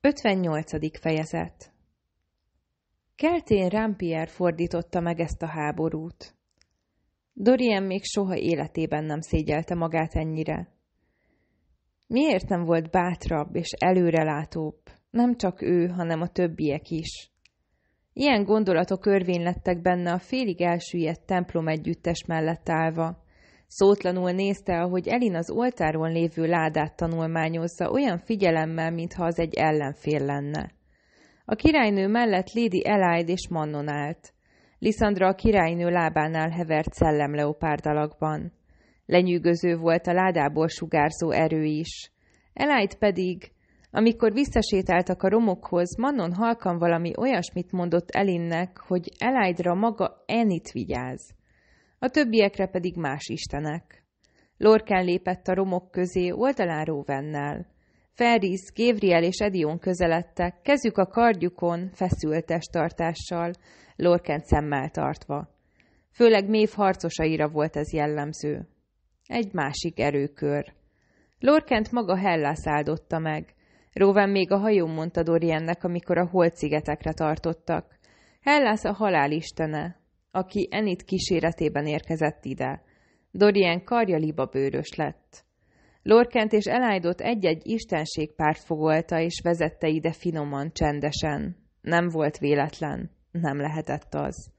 58. fejezet Keltén Rampier fordította meg ezt a háborút. Dorian még soha életében nem szégyelte magát ennyire. Miért nem volt bátrabb és előrelátóbb, nem csak ő, hanem a többiek is? Ilyen gondolatok lettek benne a félig elsüllyedt templom együttes mellett állva, Szótlanul nézte, ahogy Elin az oltáron lévő ládát tanulmányozza olyan figyelemmel, mintha az egy ellenfél lenne. A királynő mellett Lady Elide és Mannon állt. Lisandra a királynő lábánál hevert szellemleopárd alakban. Lenyűgöző volt a ládából sugárzó erő is. Elide pedig, amikor visszasétáltak a romokhoz, Mannon halkan valami olyasmit mondott Elinnek, hogy Elide-ra maga Enit vigyáz a többiekre pedig más istenek. Lorkán lépett a romok közé oldalán Róvennel. Ferris, Gévriel és Edion közeledtek, kezük a kardjukon, feszült testtartással, Lorkent szemmel tartva. Főleg mév harcosaira volt ez jellemző. Egy másik erőkör. Lorkent maga Hellász áldotta meg. Róven még a hajón mondta Doriennek, amikor a holtszigetekre tartottak. Hellász a halál istene, aki Enit kíséretében érkezett ide. Dorian karja libabőrös lett. Lorkent és Elájdot egy-egy istenség pártfogolta és vezette ide finoman, csendesen. Nem volt véletlen, nem lehetett az.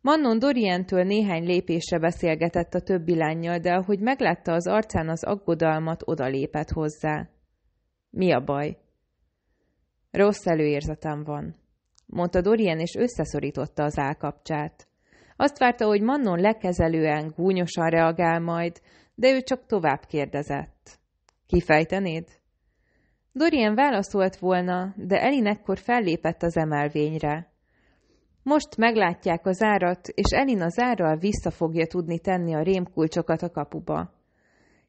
Mannon Dorientől néhány lépésre beszélgetett a többi lányjal, de ahogy meglátta az arcán az aggodalmat, odalépett hozzá. Mi a baj? Rossz előérzetem van, mondta Dorian, és összeszorította az állkapcsát. Azt várta, hogy Mannon lekezelően, gúnyosan reagál majd, de ő csak tovább kérdezett. Kifejtenéd? Dorian válaszolt volna, de Elin ekkor fellépett az emelvényre. Most meglátják az árat, és Elin az árral vissza fogja tudni tenni a rémkulcsokat a kapuba.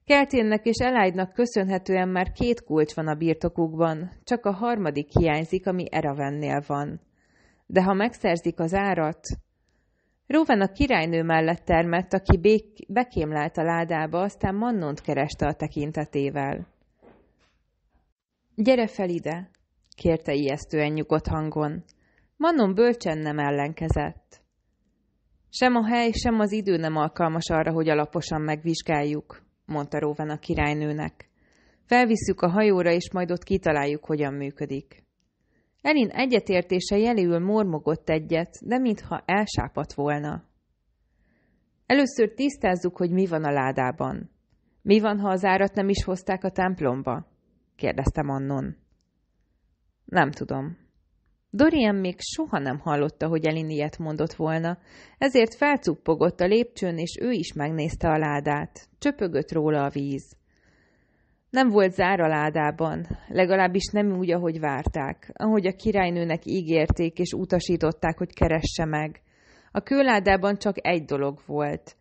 Kelténnek és Elájdnak köszönhetően már két kulcs van a birtokukban, csak a harmadik hiányzik, ami Eravennél van. De ha megszerzik az árat, Róven a királynő mellett termett, aki bék- bekémlelt a ládába, aztán Mannont kereste a tekintetével. Gyere fel ide, kérte ijesztően nyugodt hangon. Mannon bölcsen nem ellenkezett. Sem a hely, sem az idő nem alkalmas arra, hogy alaposan megvizsgáljuk, mondta Róven a királynőnek. Felvisszük a hajóra, és majd ott kitaláljuk, hogyan működik. Elin egyetértése jelül mormogott egyet, de mintha elsápadt volna. Először tisztázzuk, hogy mi van a ládában. Mi van, ha az árat nem is hozták a templomba? kérdezte Mannon. Nem tudom. Dorian még soha nem hallotta, hogy Elin ilyet mondott volna, ezért felcuppogott a lépcsőn, és ő is megnézte a ládát. Csöpögött róla a víz. Nem volt zár a ládában, legalábbis nem úgy, ahogy várták, ahogy a királynőnek ígérték és utasították, hogy keresse meg. A kőládában csak egy dolog volt.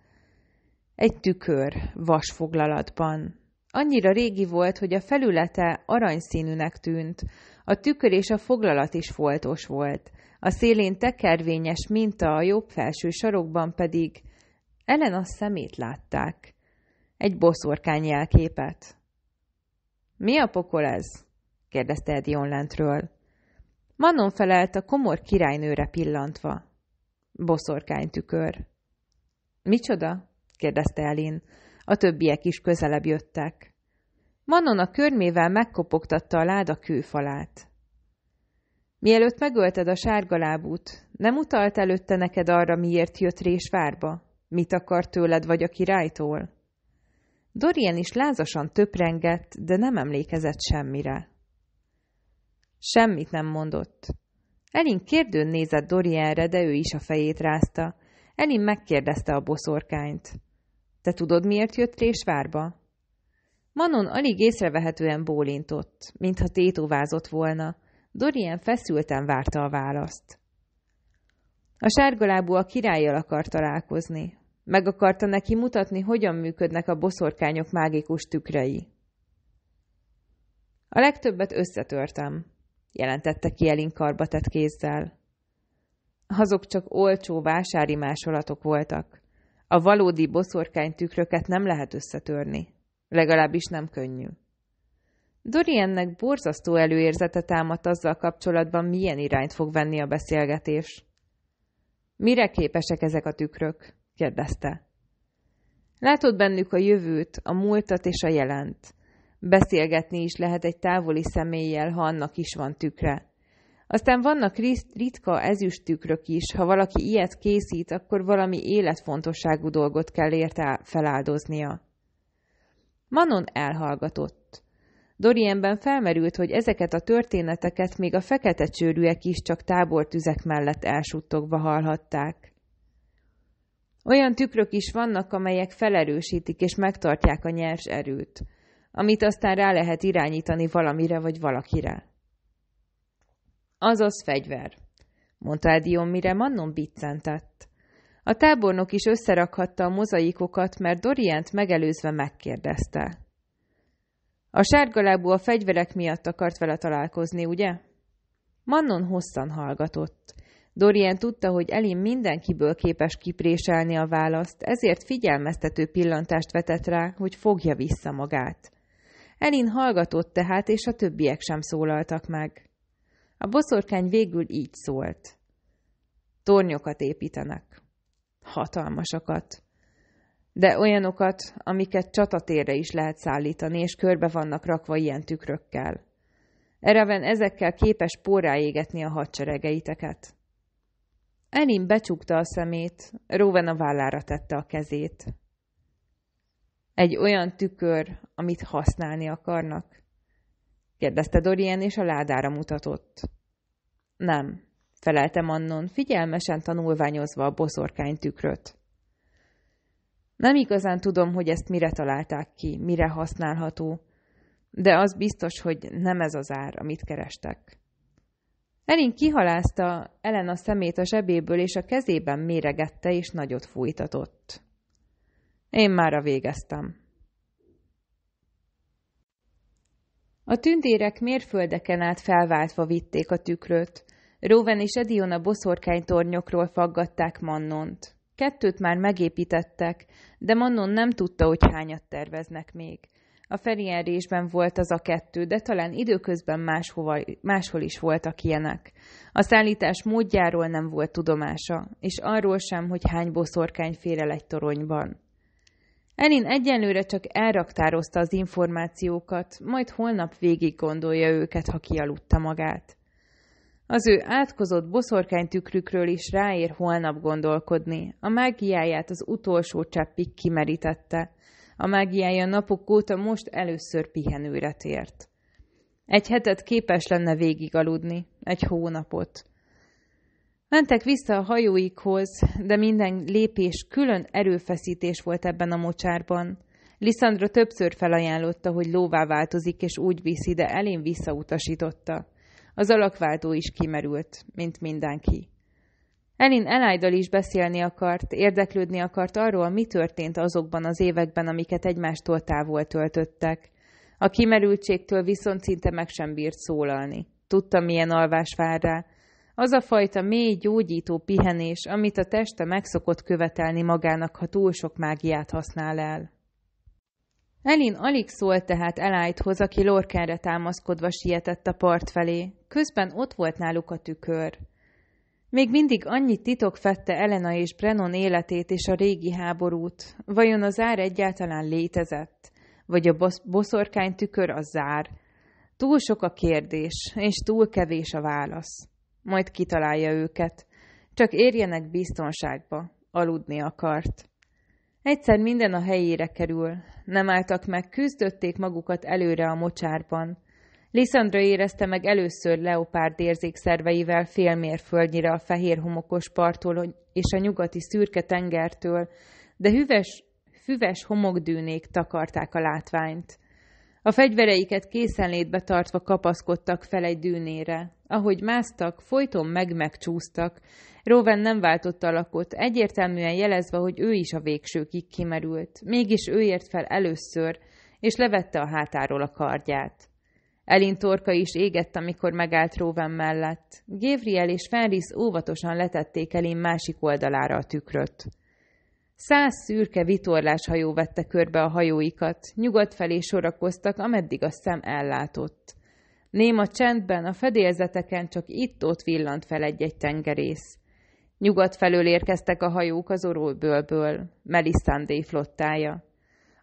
Egy tükör, vasfoglalatban. Annyira régi volt, hogy a felülete aranyszínűnek tűnt, a tükör és a foglalat is foltos volt. A szélén tekervényes minta, a jobb felső sarokban pedig Ellen a szemét látták. Egy boszorkány jelképet. Mi a pokol ez? kérdezte Edion lentről. Manon felelt a komor királynőre pillantva. Boszorkány tükör. Micsoda? kérdezte Elin. A többiek is közelebb jöttek. Manon a körmével megkopogtatta a láda kőfalát. Mielőtt megölted a sárgalábút, nem utalt előtte neked arra, miért jött Résvárba? Mit akar tőled vagy a királytól? Dorian is lázasan töprengett, de nem emlékezett semmire. Semmit nem mondott. Elin kérdőn nézett Dorianre, de ő is a fejét rázta. Elin megkérdezte a boszorkányt. Te tudod, miért jött Résvárba? Manon alig észrevehetően bólintott, mintha tétovázott volna. Dorian feszülten várta a választ. A sárgalábú a királlyal akar találkozni. Meg akarta neki mutatni, hogyan működnek a boszorkányok mágikus tükrei. A legtöbbet összetörtem, jelentette ki Elin karbatett kézzel. Azok csak olcsó vásári másolatok voltak. A valódi boszorkány tükröket nem lehet összetörni. Legalábbis nem könnyű. Doriannek borzasztó előérzete támadt azzal kapcsolatban, milyen irányt fog venni a beszélgetés. Mire képesek ezek a tükrök? Kérdezte. Látod bennük a jövőt, a múltat és a jelent. Beszélgetni is lehet egy távoli személlyel, ha annak is van tükre. Aztán vannak ritka ezüst tükrök is, ha valaki ilyet készít, akkor valami életfontosságú dolgot kell érte feláldoznia. Manon elhallgatott. Dorienben felmerült, hogy ezeket a történeteket még a fekete csőrűek is csak tábortüzek mellett elsuttogva hallhatták. Olyan tükrök is vannak, amelyek felerősítik és megtartják a nyers erőt, amit aztán rá lehet irányítani valamire vagy valakire. Azaz fegyver, mondta Edion, mire Mannon biccentett. A tábornok is összerakhatta a mozaikokat, mert Dorient megelőzve megkérdezte. A sárgalábú a fegyverek miatt akart vele találkozni, ugye? Mannon hosszan hallgatott. Dorien tudta, hogy Elin mindenkiből képes kipréselni a választ, ezért figyelmeztető pillantást vetett rá, hogy fogja vissza magát. Elin hallgatott tehát, és a többiek sem szólaltak meg. A boszorkány végül így szólt. Tornyokat építenek. Hatalmasakat. De olyanokat, amiket csatatérre is lehet szállítani, és körbe vannak rakva ilyen tükrökkel. Ereven ezekkel képes porrá égetni a hadseregeiteket. Elin becsukta a szemét, Róven a vállára tette a kezét. Egy olyan tükör, amit használni akarnak? kérdezte Dorien, és a ládára mutatott. Nem, felelte Mannon, figyelmesen tanulványozva a boszorkány tükröt. Nem igazán tudom, hogy ezt mire találták ki, mire használható, de az biztos, hogy nem ez az ár, amit kerestek. Elin kihalázta Ellen a szemét a zsebéből, és a kezében méregette, és nagyot fújtatott. Én már végeztem. A tündérek mérföldeken át felváltva vitték a tükröt. Róven és Edion a boszorkánytornyokról faggatták Mannont. Kettőt már megépítettek, de Mannon nem tudta, hogy hányat terveznek még. A résben volt az a kettő, de talán időközben máshova, máshol is voltak ilyenek. A szállítás módjáról nem volt tudomása, és arról sem, hogy hány boszorkány fér el egy toronyban. Elin egyenlőre csak elraktározta az információkat, majd holnap végig gondolja őket, ha kialudta magát. Az ő átkozott boszorkánytükrükről is ráér holnap gondolkodni. A mágiáját az utolsó cseppig kimerítette. A mágiája napok óta most először pihenőre tért. Egy hetet képes lenne végig aludni, egy hónapot. Mentek vissza a hajóikhoz, de minden lépés külön erőfeszítés volt ebben a mocsárban. Liszandra többször felajánlotta, hogy lóvá változik, és úgy viszi, de elén visszautasította. Az alakváltó is kimerült, mint mindenki. Elin Elájdal is beszélni akart, érdeklődni akart arról, mi történt azokban az években, amiket egymástól távol töltöttek. A kimerültségtől viszont szinte meg sem bírt szólalni. Tudta, milyen alvás vár rá, az a fajta mély, gyógyító pihenés, amit a teste megszokott követelni magának, ha túl sok mágiát használ el. Elin alig szólt tehát Elájthoz, aki lorkára támaszkodva sietett a part felé. Közben ott volt náluk a tükör. Még mindig annyi titok fette Elena és Brennon életét és a régi háborút. Vajon az zár egyáltalán létezett? Vagy a boszorkány tükör a zár? Túl sok a kérdés, és túl kevés a válasz majd kitalálja őket. Csak érjenek biztonságba, aludni akart. Egyszer minden a helyére kerül. Nem álltak meg, küzdötték magukat előre a mocsárban. Liszandra érezte meg először leopárd érzékszerveivel félmérföldnyire a fehér homokos parttól és a nyugati szürke tengertől, de hüves, füves homokdűnék takarták a látványt. A fegyvereiket készenlétbe tartva kapaszkodtak fel egy dűnére. Ahogy másztak, folyton meg-megcsúsztak. Róven nem váltott alakot, egyértelműen jelezve, hogy ő is a végsőkig kimerült. Mégis ő ért fel először, és levette a hátáról a kardját. Elin torka is égett, amikor megállt Róven mellett. Gévriel és Fenris óvatosan letették Elin másik oldalára a tükröt. Száz szürke vitorláshajó vette körbe a hajóikat, nyugat felé sorakoztak, ameddig a szem ellátott. Néma csendben a fedélzeteken csak itt-ott villant fel egy-egy tengerész. Nyugat felől érkeztek a hajók az orolbőlből, Melisandé flottája.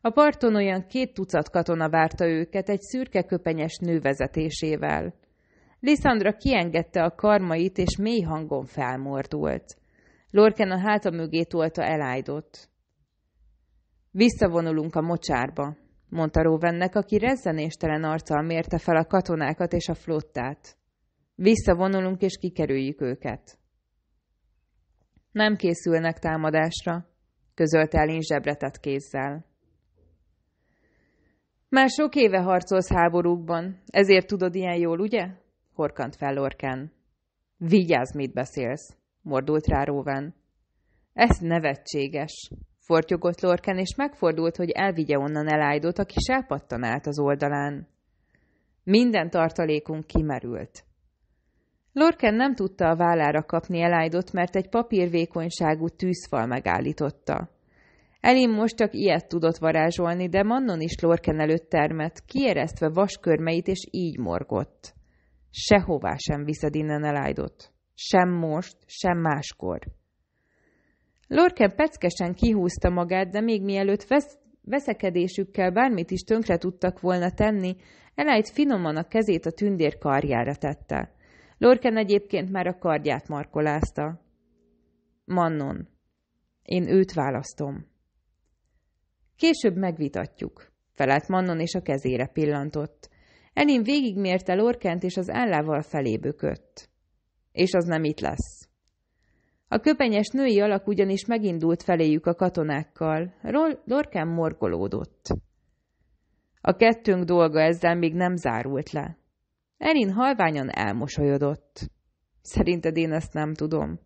A parton olyan két tucat katona várta őket egy szürke köpenyes nő vezetésével. Lisandra kiengedte a karmait, és mély hangon felmordult. Lorken a háta mögé tolta elájdott. Visszavonulunk a mocsárba, mondta Rovennek, aki rezzenéstelen arccal mérte fel a katonákat és a flottát. Visszavonulunk és kikerüljük őket. Nem készülnek támadásra, közölte zsebretett kézzel. Már sok éve harcolsz háborúkban, ezért tudod ilyen jól, ugye? Horkant fel Lorken. Vigyázz, mit beszélsz, mordult rá Róven. Ez nevetséges, fortyogott Lorken, és megfordult, hogy elvigye onnan elájdott, aki sápattan állt az oldalán. Minden tartalékunk kimerült. Lorken nem tudta a vállára kapni elájdott, mert egy papírvékonyságú tűzfal megállította. Elin most csak ilyet tudott varázsolni, de Mannon is Lorken előtt termett, kieresztve vaskörmeit, és így morgott. Sehová sem viszed innen elájdott. Sem most, sem máskor. Lorken peckesen kihúzta magát, de még mielőtt vesz veszekedésükkel bármit is tönkre tudtak volna tenni, Elájt finoman a kezét a tündér karjára tette. Lorken egyébként már a kardját markolázta. Mannon. Én őt választom. Később megvitatjuk, felelt Mannon és a kezére pillantott. Elin végigmérte Lorkent és az állával felé bökött. És az nem itt lesz. A köpenyes női alak ugyanis megindult feléjük a katonákkal. Lorken morgolódott. A kettőnk dolga ezzel még nem zárult le. Elin halványan elmosolyodott. Szerinted én ezt nem tudom.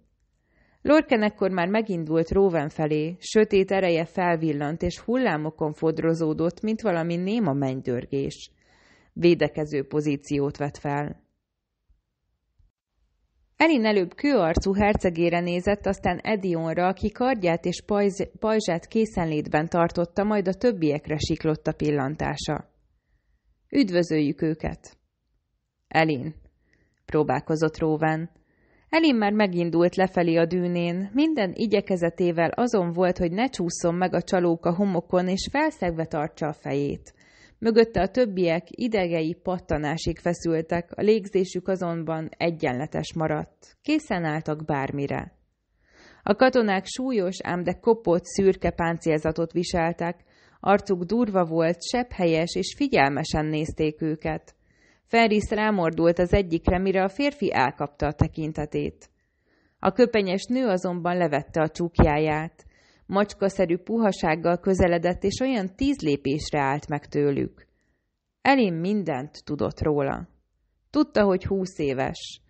Lorken ekkor már megindult Róven felé, sötét ereje felvillant és hullámokon fodrozódott, mint valami néma mennydörgés. Védekező pozíciót vett fel. Elin előbb kőarcú hercegére nézett, aztán Edionra, aki kardját és pajz, pajzsát készenlétben tartotta, majd a többiekre siklott a pillantása. Üdvözöljük őket! Elin, próbálkozott Róván. Elin már megindult lefelé a dűnén, minden igyekezetével azon volt, hogy ne csúszson meg a csalók a homokon, és felszegve tartsa a fejét. Mögötte a többiek idegei pattanásig feszültek, a légzésük azonban egyenletes maradt. Készen álltak bármire. A katonák súlyos, ám de kopott, szürke páncélzatot viseltek, arcuk durva volt, helyes és figyelmesen nézték őket. Ferris rámordult az egyikre, mire a férfi elkapta a tekintetét. A köpenyes nő azonban levette a csukjáját. Macskaszerű puhasággal közeledett, és olyan tíz lépésre állt meg tőlük. Elén mindent tudott róla. Tudta, hogy húsz éves,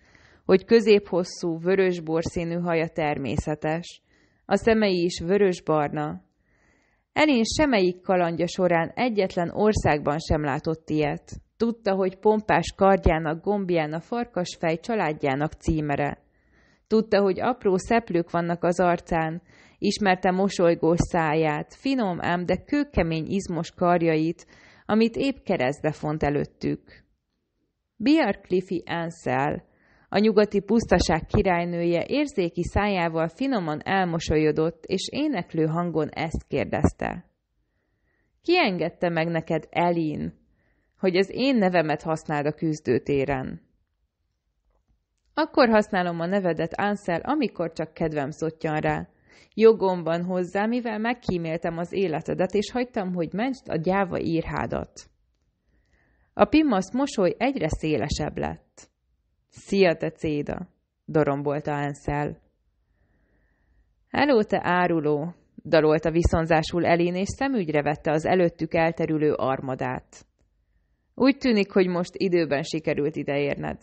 hogy középhosszú, vörösborszínű haja természetes, a szemei is vörösbarna. Elén semmelyik kalandja során egyetlen országban sem látott ilyet. Tudta, hogy pompás kardjának gombján a farkasfej családjának címere. Tudta, hogy apró szeplők vannak az arcán, ismerte mosolygós száját, finom ám, de kőkemény izmos karjait, amit épp keresztbe font előttük. Cliffy Ansel, a nyugati pusztaság királynője érzéki szájával finoman elmosolyodott, és éneklő hangon ezt kérdezte. Ki engedte meg neked, Elin, hogy az én nevemet használd a küzdőtéren? Akkor használom a nevedet, Ansel, amikor csak kedvem szottyan rá, Jogom van hozzá, mivel megkíméltem az életedet, és hagytam, hogy mentsd a gyáva írhádat. A pimasz mosoly egyre szélesebb lett. Szia, te céda, dorombolta Ansel. Hello, te áruló, dalolta viszonzásul Elin, és szemügyre vette az előttük elterülő armadát. Úgy tűnik, hogy most időben sikerült ideérned.